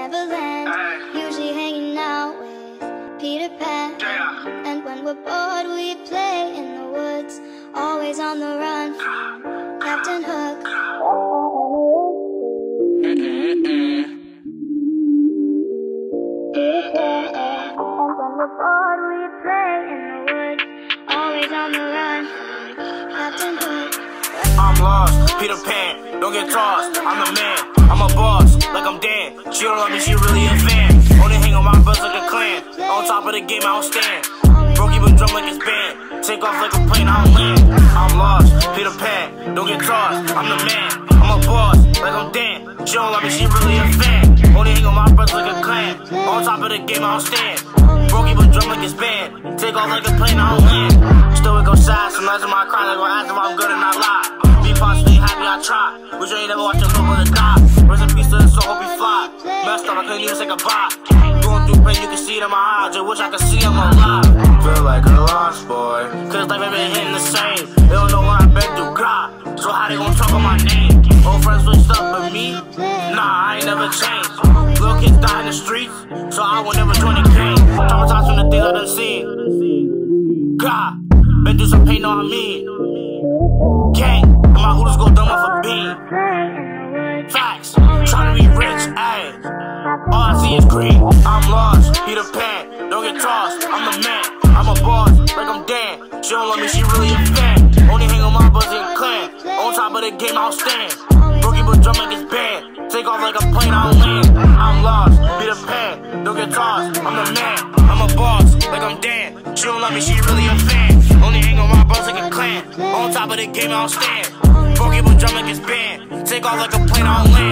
Neverland. Usually hanging out with Peter Pan. And when we're bored, we play in the woods. Always on the run. Captain Hook. And when we're bored, we play in the woods. Always on the run. Captain Hook. I'm lost, Peter Pan, don't get tossed. I'm the man, I'm a boss, Dan. She don't love me, she really a fan. Only hang on my buzz like a clan. On top of the game, I don't stand. Broke even drum like it's band. Take off like a plane, I don't land. I'm lost, Peter Pan, don't get tossed. I'm the man, I'm a boss, like I'm Dan. She don't love me, she really a fan. Only hang on my buzz like a clan. On top of the game, I don't stand. Broke even drum like it's band. Take off like a plane, I don't land. Go sad, sometimes I cry like when I ask if I'm good and not lie. Be positive, happy I try. Wish I ain't never watched a little brother die. Up, I couldn't even. Going through pain, you can see it in my eyes. Just wish I could see I'm alive. Feel like a lost boy. Cause life ain't been hitting the same. They don't know what I've been through, God. So how they gon' talk on my name? Old friends switched up, but me? Nah, I ain't never changed. Little kids die in the streets, so I will never join the gang. Traumatized from the things I done seen. God, been through some pain, know what I mean. Gang, and my hooters go dumb off a beam. Facts, trying to be. All I see is green. I'm lost, Peter Pan, don't get tossed. I'm the man, I'm a boss, like I'm Dan. She don't love me, she really a fan. Only hang on my buzz and clan. On top of the game, I'll stand. Brookie but drum like it's band. Take off like a plane, I don't land. I'm lost, Peter Pan, don't get tossed. I'm the man, I'm a boss, like I'm Dan. She don't love me, she really a fan. Only hang on my buzz like a clan. On top of the game, I don't stand. Brookie but drum like it's band. Take off like a plane, I don't land.